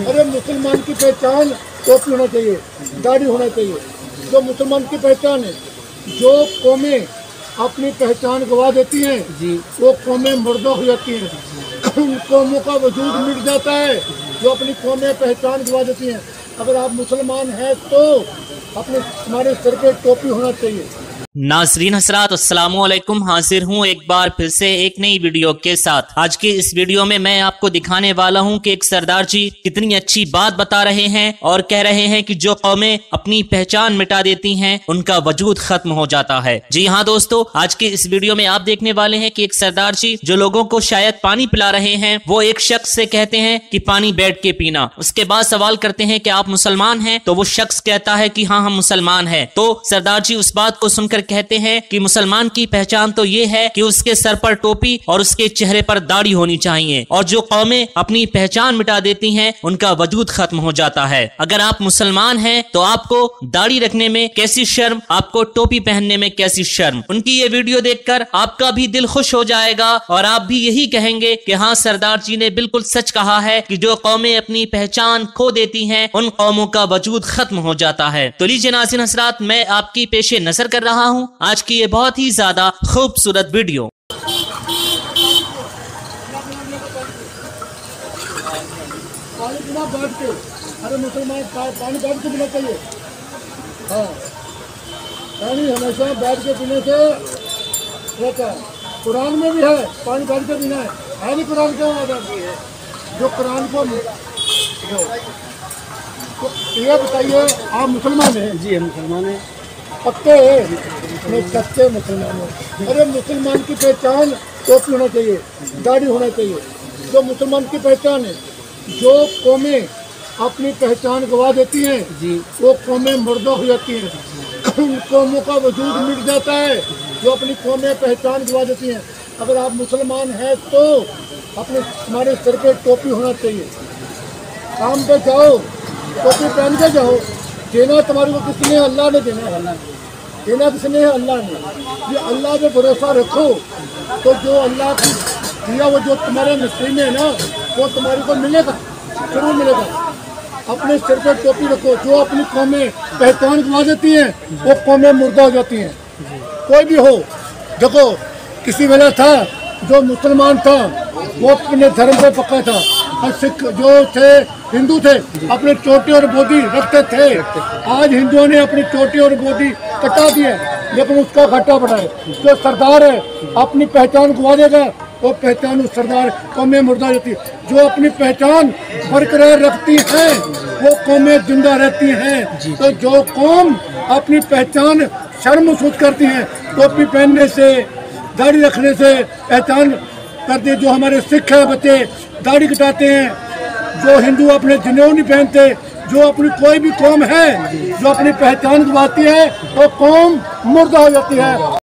अरे मुसलमान की पहचान टोपी होना चाहिए दाढ़ी होना चाहिए। जो मुसलमान की पहचान है जो कौमें अपनी पहचान गवा देती हैं जी। वो कौमें मुर्दा हो जाती हैं। उन कौमों का वजूद मिट जाता है जो अपनी कौमें पहचान गवा देती हैं। अगर आप मुसलमान हैं तो अपने हमारे सर पे टोपी होना चाहिए। नाजरीन हसरात असलकुम हाजिर हूँ एक बार फिर से एक नई वीडियो के साथ। आज के इस वीडियो में मैं आपको दिखाने वाला हूँ कि एक सरदार जी कितनी अच्छी बात बता रहे हैं और कह रहे हैं कि जो कौमें अपनी पहचान मिटा देती हैं, उनका वजूद खत्म हो जाता है। जी हाँ दोस्तों, आज के इस वीडियो में आप देखने वाले हैं कि एक सरदार जी जो लोगों को शायद पानी पिला रहे हैं, वो एक शख्स से कहते हैं कि पानी बैठ के पीना। उसके बाद सवाल करते हैं कि आप मुसलमान हैं? तो वो शख्स कहता है कि हाँ हम मुसलमान हैं। तो सरदार जी उस बात को सुनकर कहते हैं कि मुसलमान की पहचान तो ये है कि उसके सर पर टोपी और उसके चेहरे पर दाढ़ी होनी चाहिए और जो कौमें अपनी पहचान मिटा देती हैं, उनका वजूद खत्म हो जाता है। अगर आप मुसलमान हैं तो आपको दाढ़ी रखने में कैसी शर्म, आपको टोपी पहनने में कैसी शर्म? उनकी ये वीडियो देखकर आपका भी दिल खुश हो जाएगा और आप भी यही कहेंगे कि हाँ सरदार जी ने बिल्कुल सच कहा है कि जो कौमें अपनी पहचान खो देती हैं, उन कौमों का वजूद खत्म हो जाता है। तो लीजिए नासिन हसरात मैं आपकी पेशे नज़र कर रहा हूँ। आज की ये बहुत ही ज़्यादा खूबसूरत वीडियो। पानी पीना बैठ के। अरे मुसलमान पानी बैठ के पीना चाहिए। हाँ। पानी हमेशा बैठ के पीने से रहता है। कुरान में भी है पानी बैठ के पीना है। है नहीं कुरान के आज़ाद जो कुरान को जो तो ये बताइए आप मुसलमान हैं? जी हम मुसलमान हैं। पक्के नहीं सच्चे मुसलमान हैं। अरे मुसलमान की पहचान टोपी होना चाहिए दाढ़ी होना चाहिए। जो मुसलमान की पहचान है जो कौमें अपनी पहचान गवा देती हैं जी। वो कौमें मुर्दा हो जाती हैं। उन कौमों का वजूद मिट जाता है जो अपनी कौमें पहचान गवा देती हैं। अगर आप मुसलमान हैं तो अपने हमारे सिर पे टोपी होना चाहिए। काम पे जाओ टोपी पहन के जाओ। देना तुम्हारे को किसने? अल्लाह ने देना है। देना किसने है अल्लाह ने ये अल्लाह पे भरोसा रखो। तो जो अल्लाह की दिया वो जो तुम्हारे नसीब में है ना, वो तुम्हारे को मिलेगा, ज़रूर मिलेगा। अपने सिर पर टोपी रखो। जो अपनी कौमें पहचान गवा देती हैं, वो कौमें मुर्दा हो जाती हैं। कोई भी हो, देखो, किसी वेला था जो मुसलमान था, वो अपने धर्म पे पक्का था। और सिख जो थे, हिंदू थे, अपने चोटी और बोधी रखते थे। आज हिंदुओं ने अपनी चोटी और बोधी कटा दी है, लेकिन उसका घाटा बढ़ा है जो सरदार है, अपनी पहचान गुआ देगा, वो पहचान उस सरदार कौमें मुर्दा रहती। जो अपनी पहचान बरकरार रखती है, वो कौमें ज़िंदा रहती हैं। तो जो कौम अपनी पहचान शर्म महसूस करती है, टोपी पहनने से, दाढ़ी रखने से पहचान करते जो हमारे सिख हैं, बच्चे दाढ़ी कटाते हैं, जो हिंदू अपने जनेऊ नहीं पहनते, जो अपनी कोई भी कौम है, जो अपनी पहचान गवाती है, वो तो कौम मुर्दा हो जाती है।